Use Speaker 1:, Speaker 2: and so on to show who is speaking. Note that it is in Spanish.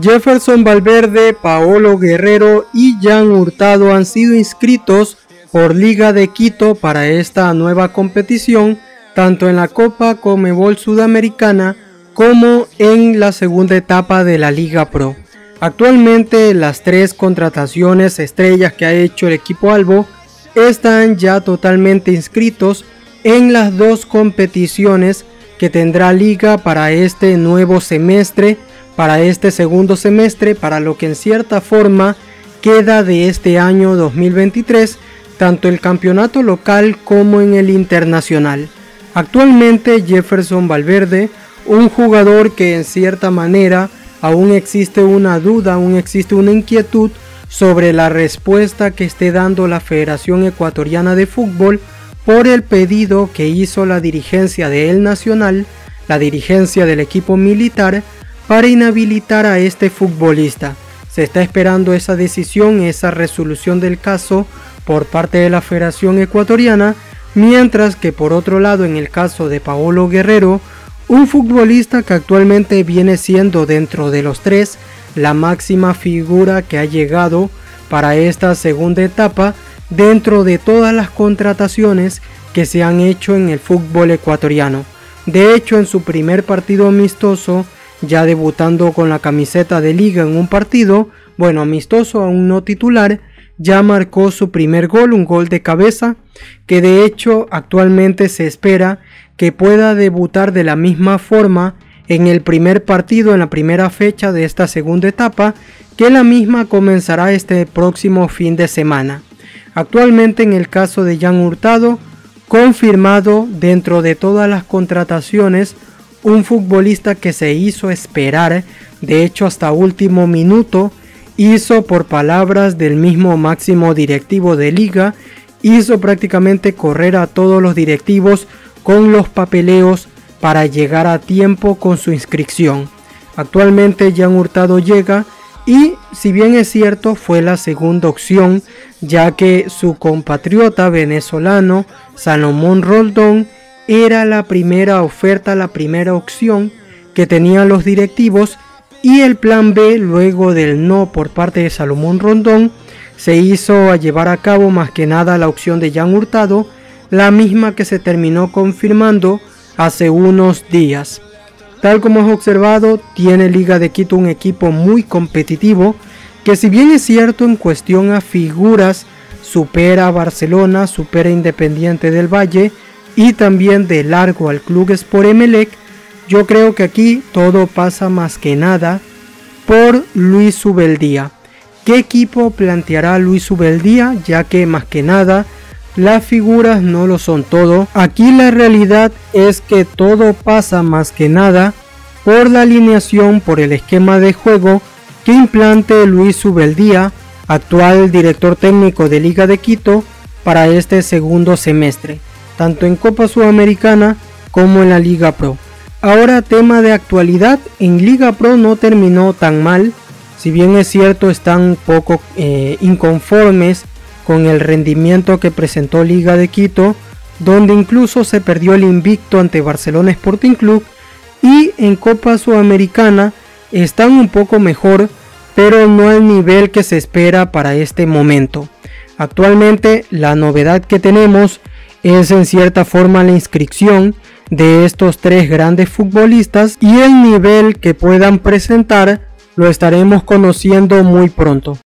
Speaker 1: Jefferson Valverde, Paolo Guerrero y Jan Hurtado han sido inscritos por Liga de Quito para esta nueva competición, tanto en la Copa Comebol Sudamericana como en la segunda etapa de la Liga Pro. Actualmente las tres contrataciones estrellas que ha hecho el equipo Albo están ya totalmente inscritos en las dos competiciones que tendrá Liga para este nuevo semestre para este segundo semestre, para lo que en cierta forma queda de este año 2023, tanto el campeonato local como en el internacional. Actualmente Jefferson Valverde, un jugador que en cierta manera aún existe una duda, aún existe una inquietud sobre la respuesta que esté dando la Federación Ecuatoriana de Fútbol por el pedido que hizo la dirigencia de El Nacional, la dirigencia del equipo militar, para inhabilitar a este futbolista. Se está esperando esa decisión, esa resolución del caso por parte de la Federación Ecuatoriana, mientras que por otro lado en el caso de Paolo Guerrero, un futbolista que actualmente viene siendo dentro de los tres la máxima figura que ha llegado para esta segunda etapa dentro de todas las contrataciones que se han hecho en el fútbol ecuatoriano. De hecho, en su primer partido amistoso ya debutando con la camiseta de liga en un partido, bueno, amistoso aún no titular, ya marcó su primer gol, un gol de cabeza, que de hecho actualmente se espera que pueda debutar de la misma forma en el primer partido, en la primera fecha de esta segunda etapa, que la misma comenzará este próximo fin de semana. Actualmente en el caso de Jan Hurtado, confirmado dentro de todas las contrataciones, un futbolista que se hizo esperar, de hecho hasta último minuto, hizo por palabras del mismo máximo directivo de liga, hizo prácticamente correr a todos los directivos con los papeleos para llegar a tiempo con su inscripción. Actualmente Jan Hurtado llega y si bien es cierto fue la segunda opción ya que su compatriota venezolano Salomón Roldón era la primera oferta, la primera opción que tenían los directivos y el plan B luego del no por parte de Salomón Rondón se hizo a llevar a cabo más que nada la opción de Jan Hurtado, la misma que se terminó confirmando hace unos días. Tal como has observado, tiene Liga de Quito un equipo muy competitivo que si bien es cierto en cuestión a figuras supera a Barcelona, supera a Independiente del Valle, y también de largo al Club Sport Emelec, yo creo que aquí todo pasa más que nada por Luis Subeldía. ¿Qué equipo planteará Luis Subeldía? Ya que más que nada las figuras no lo son todo. Aquí la realidad es que todo pasa más que nada por la alineación, por el esquema de juego que implante Luis Subeldía, actual director técnico de Liga de Quito, para este segundo semestre tanto en Copa Sudamericana como en la Liga Pro. Ahora tema de actualidad, en Liga Pro no terminó tan mal, si bien es cierto están un poco eh, inconformes con el rendimiento que presentó Liga de Quito, donde incluso se perdió el invicto ante Barcelona Sporting Club y en Copa Sudamericana están un poco mejor, pero no al nivel que se espera para este momento. Actualmente la novedad que tenemos es en cierta forma la inscripción de estos tres grandes futbolistas y el nivel que puedan presentar lo estaremos conociendo muy pronto.